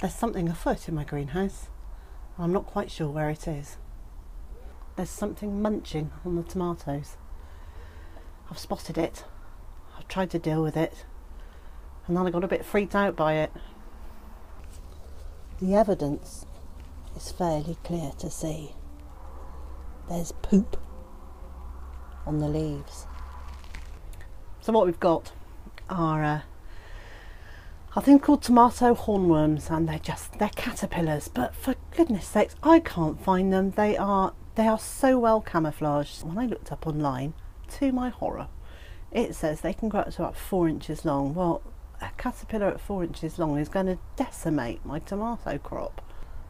There's something afoot in my greenhouse. I'm not quite sure where it is. There's something munching on the tomatoes. I've spotted it. I've tried to deal with it. And then I got a bit freaked out by it. The evidence is fairly clear to see. There's poop on the leaves. So what we've got are uh, I think called tomato hornworms and they're just they're caterpillars but for goodness sakes I can't find them they are they are so well camouflaged when I looked up online to my horror it says they can grow up to about four inches long. Well a caterpillar at four inches long is going to decimate my tomato crop.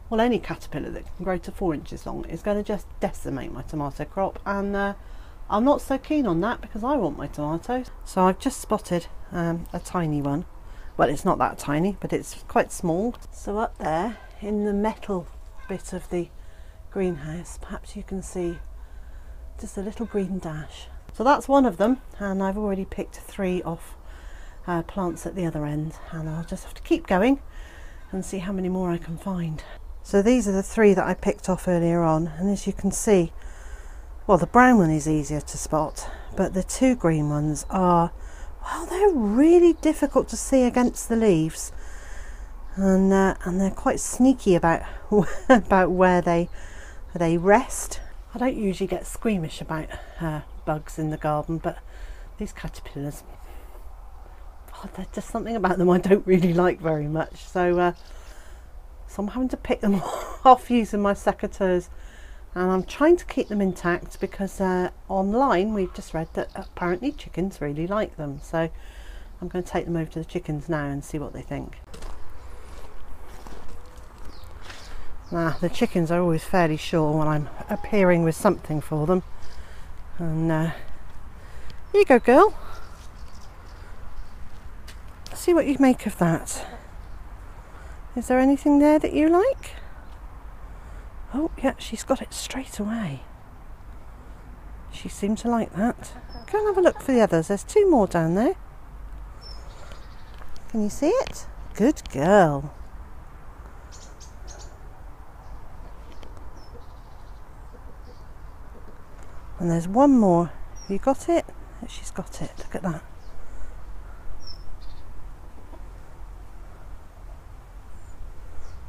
Well any caterpillar that can grow to four inches long is going to just decimate my tomato crop. And uh, I'm not so keen on that because I want my tomatoes. So I've just spotted um, a tiny one. Well it's not that tiny but it's quite small. So up there in the metal bit of the greenhouse perhaps you can see just a little green dash so that's one of them and I've already picked three off uh, plants at the other end and I'll just have to keep going and see how many more I can find so these are the three that I picked off earlier on and as you can see well the brown one is easier to spot but the two green ones are well, they're really difficult to see against the leaves, and uh, and they're quite sneaky about about where they they rest. I don't usually get squeamish about uh, bugs in the garden, but these caterpillars, oh, there's just something about them I don't really like very much. So, uh, so I'm having to pick them off using my secateurs and I'm trying to keep them intact because uh, online we've just read that apparently chickens really like them so I'm going to take them over to the chickens now and see what they think. Now the chickens are always fairly sure when I'm appearing with something for them and uh, here you go girl see what you make of that. Is there anything there that you like? Oh, yeah, she's got it straight away. She seemed to like that. Go and have a look for the others. There's two more down there. Can you see it? Good girl. And there's one more. Have you got it? She's got it. Look at that.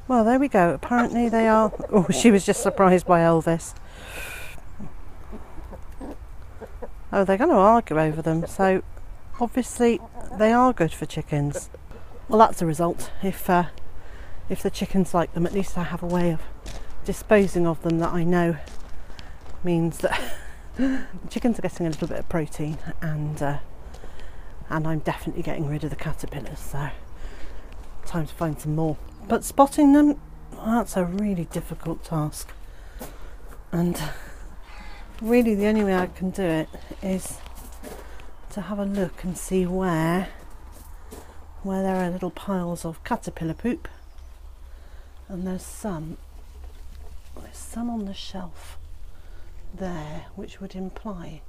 Well, there we go. Apparently they are. Oh, she was just surprised by Elvis. Oh, they're going to argue over them. So, obviously, they are good for chickens. Well, that's the result. If uh, if the chickens like them, at least I have a way of disposing of them that I know means that the chickens are getting a little bit of protein, and uh, and I'm definitely getting rid of the caterpillars. So, time to find some more. But spotting them, that's a really difficult task. And really the only way I can do it is to have a look and see where where there are little piles of caterpillar poop and there's some there's some on the shelf there which would imply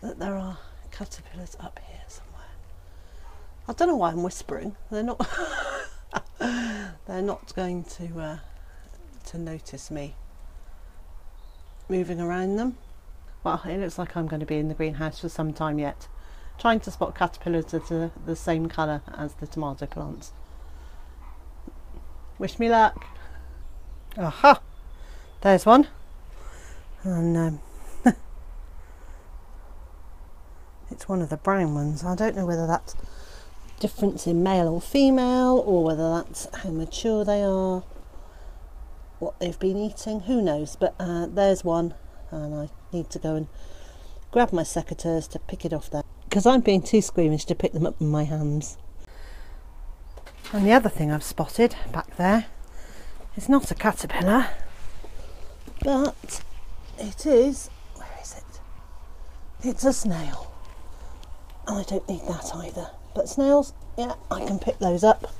that there are caterpillars up here somewhere. I don't know why I'm whispering. They're not they're not going to uh, to notice me moving around them. Well, it looks like I'm going to be in the greenhouse for some time yet, trying to spot caterpillars that are the same colour as the tomato plants. Wish me luck. Aha! There's one. And um, it's one of the brown ones. I don't know whether that's difference in male or female, or whether that's how mature they are, what they've been eating, who knows. But uh, there's one, and I need to go and grab my secateurs to pick it off there because I'm being too squeamish to pick them up with my hands. And the other thing I've spotted back there is not a caterpillar, but it is, where is it? It's a snail. and I don't need that either. But snails, yeah, I can pick those up.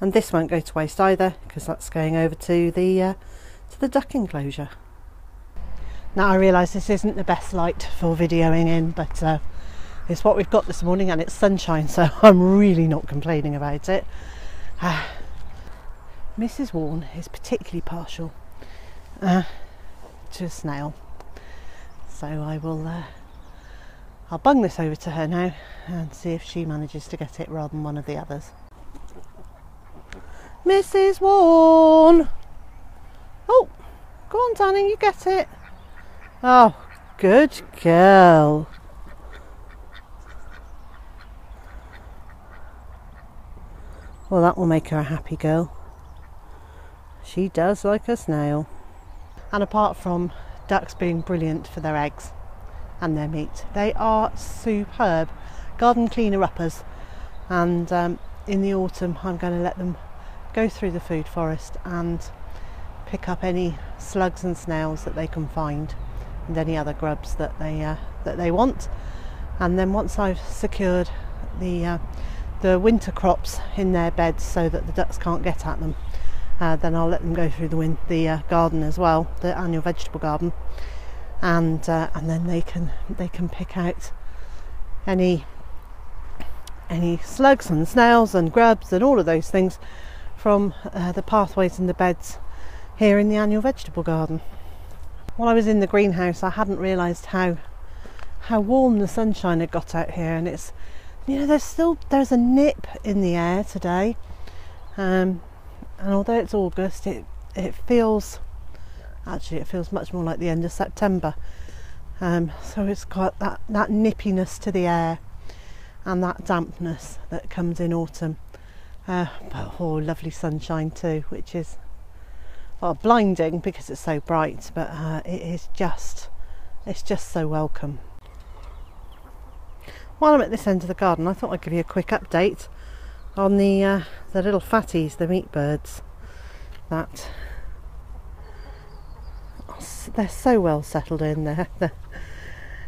And this won't go to waste either because that's going over to the uh, to the duck enclosure. Now I realise this isn't the best light for videoing in, but uh, it's what we've got this morning and it's sunshine, so I'm really not complaining about it. Uh, Mrs. Warren is particularly partial uh, to a snail, so I will. Uh, I'll bung this over to her now and see if she manages to get it rather than one of the others. Mrs. Warren! Oh, go on, darling, you get it. Oh, good girl. Well, that will make her a happy girl. She does like a snail. And apart from ducks being brilliant for their eggs and their meat, they are superb garden cleaner uppers. And um, in the autumn, I'm going to let them go through the food forest and pick up any slugs and snails that they can find and any other grubs that they uh, that they want. And then once I've secured the uh, the winter crops in their beds so that the ducks can't get at them, uh, then I'll let them go through the win- the uh, garden as well, the annual vegetable garden, and uh, and then they can they can pick out any any slugs and snails and grubs and all of those things from uh, the pathways and the beds here in the annual vegetable garden. While I was in the greenhouse, I hadn't realised how how warm the sunshine had got out here, and it's you know there's still there's a nip in the air today, um, and although it's August, it it feels actually it feels much more like the end of September. Um, so it's got that that nippiness to the air and that dampness that comes in autumn. Uh, but oh, lovely sunshine too, which is well blinding because it's so bright, but uh, it is just it's just so welcome. While I'm at this end of the garden, I thought I'd give you a quick update on the uh, the little fatties, the meat birds. That they're so well settled in there. They're,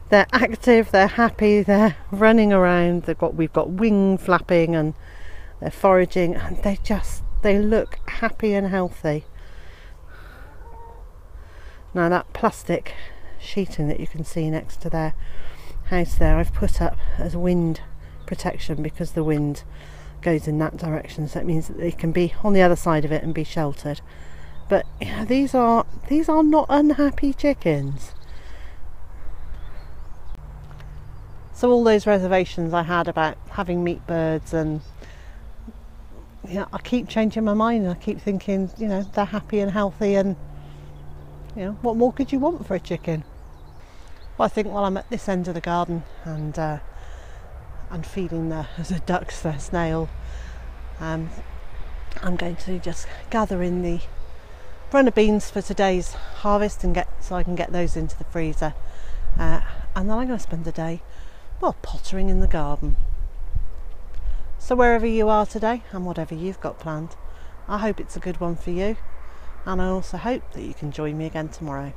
they're active, they're happy, they're running around. They've got we've got wing flapping and they're foraging, and they just they look happy and healthy. Now that plastic sheeting that you can see next to their house there, I've put up as wind protection because the wind goes in that direction. So it means that they can be on the other side of it and be sheltered. But know, these are these are not unhappy chickens. So all those reservations I had about having meat birds and yeah, I keep changing my mind. I keep thinking, you know, they're happy and healthy, and you know, what more could you want for a chicken? Well, I think while I'm at this end of the garden and uh, and feeding the, the ducks their snail, um, I'm going to just gather in the runner beans for today's harvest and get so I can get those into the freezer, uh, and then I'm going to spend the day, well, pottering in the garden. So, wherever you are today and whatever you've got planned, I hope it's a good one for you. And I also hope that you can join me again tomorrow.